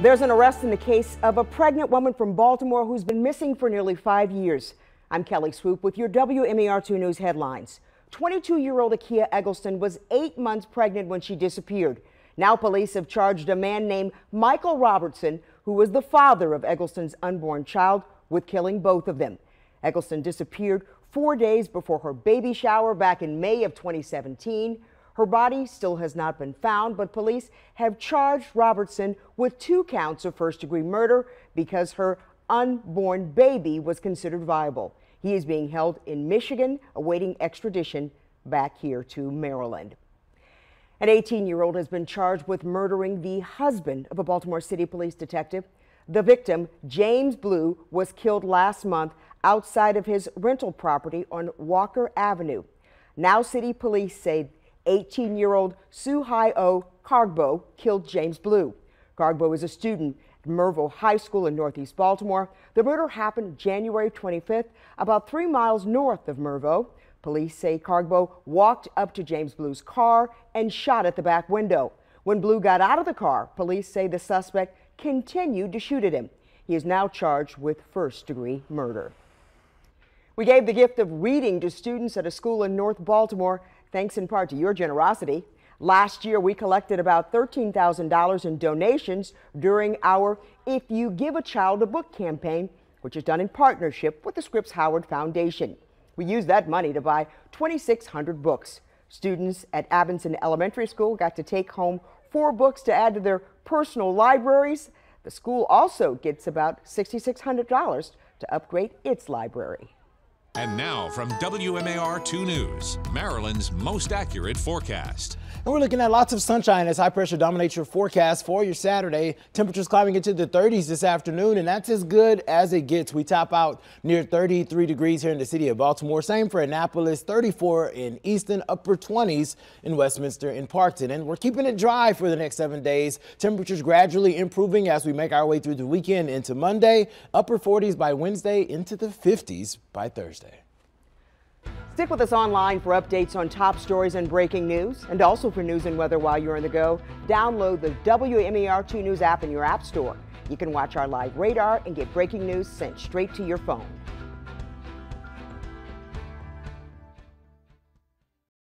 There's an arrest in the case of a pregnant woman from Baltimore who's been missing for nearly five years. I'm Kelly Swoope with your WMAR2 News headlines. 22-year-old Akia Eggleston was eight months pregnant when she disappeared. Now police have charged a man named Michael Robertson, who was the father of Eggleston's unborn child, with killing both of them. Eggleston disappeared four days before her baby shower back in May of 2017. Her body still has not been found, but police have charged Robertson with two counts of first degree murder because her unborn baby was considered viable. He is being held in Michigan, awaiting extradition back here to Maryland. An 18 year old has been charged with murdering the husband of a Baltimore City police detective. The victim, James Blue, was killed last month outside of his rental property on Walker Avenue. Now, city police say 18-year-old Suhai O. Kargbo killed James Blue. Kargbo is a student at Mervo High School in Northeast Baltimore. The murder happened January 25th, about three miles north of Mervo. Police say Kargbo walked up to James Blue's car and shot at the back window. When Blue got out of the car, police say the suspect continued to shoot at him. He is now charged with first degree murder. We gave the gift of reading to students at a school in North Baltimore thanks in part to your generosity. Last year, we collected about $13,000 in donations during our If You Give a Child a Book campaign, which is done in partnership with the Scripps Howard Foundation. We used that money to buy 2,600 books. Students at Abbottston Elementary School got to take home four books to add to their personal libraries. The school also gets about $6,600 to upgrade its library. And now from WMAR 2 News, Maryland's most accurate forecast. And we're looking at lots of sunshine as high pressure dominates your forecast for your Saturday. Temperatures climbing into the 30s this afternoon, and that's as good as it gets. We top out near 33 degrees here in the city of Baltimore. Same for Annapolis, 34 in Easton, upper 20s in Westminster and Parkton. And we're keeping it dry for the next seven days. Temperatures gradually improving as we make our way through the weekend into Monday, upper 40s by Wednesday, into the 50s by Thursday. Stick with us online for updates on top stories and breaking news, and also for news and weather while you're on the go. Download the WMAR2 News app in your app store. You can watch our live radar and get breaking news sent straight to your phone.